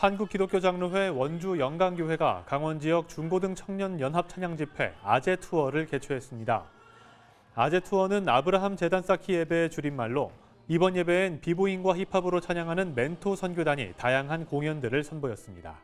한국기독교장로회 원주 영강교회가 강원 지역 중고등 청년 연합 찬양 집회 아재 투어를 개최했습니다. 아재 투어는 아브라함 재단 쌓기 예배의 줄임말로 이번 예배엔 비보인과 힙합으로 찬양하는 멘토 선교단이 다양한 공연들을 선보였습니다.